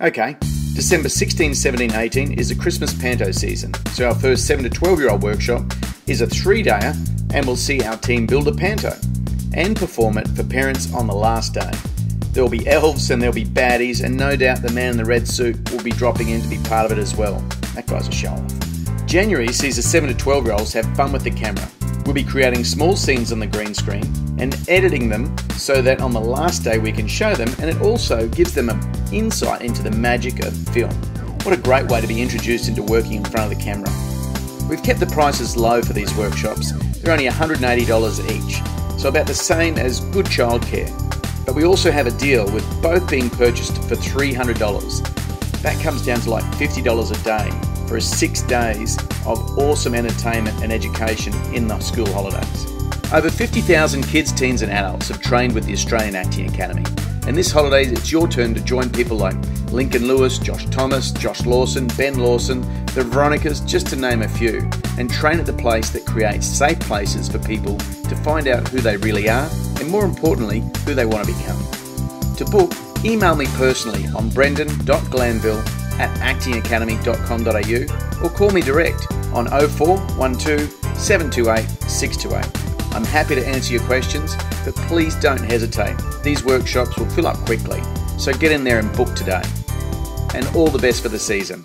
Okay, December 16, 17, 18 is the Christmas Panto season, so our first 7 to 12 year old workshop is a three dayer and we'll see our team build a panto and perform it for parents on the last day. There will be elves and there'll be baddies, and no doubt the man in the red suit will be dropping in to be part of it as well. That guy's a show off. January sees the 7 to 12 year olds have fun with the camera. We'll be creating small scenes on the green screen and editing them so that on the last day we can show them, and it also gives them an insight into the magic of film. What a great way to be introduced into working in front of the camera. We've kept the prices low for these workshops, they're only $180 each, so about the same as good childcare. But we also have a deal with both being purchased for $300. That comes down to like $50 a day for six days of awesome entertainment and education in the school holidays. Over 50,000 kids, teens, and adults have trained with the Australian Acting Academy. And this holiday, it's your turn to join people like Lincoln Lewis, Josh Thomas, Josh Lawson, Ben Lawson, the Veronicas, just to name a few, and train at the place that creates safe places for people to find out who they really are and more importantly, who they want to become. To book, email me personally on brendan.glanville at actingacademy.com.au or call me direct on 0412 728 628. I'm happy to answer your questions, but please don't hesitate. These workshops will fill up quickly, so get in there and book today. And all the best for the season.